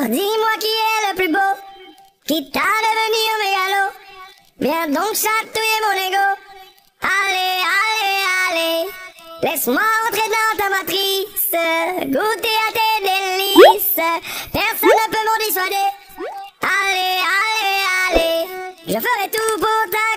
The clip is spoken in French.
Alors dis-moi qui est le plus beau, qui t'a devenu mégalo. Viens donc chatouiller mon ego. Allez, allez, allez, laisse-moi entrer dans ta matrice, goûter à tes délices. Personne ne peut m'en dissuader. Allez, allez, allez, je ferai tout pour ta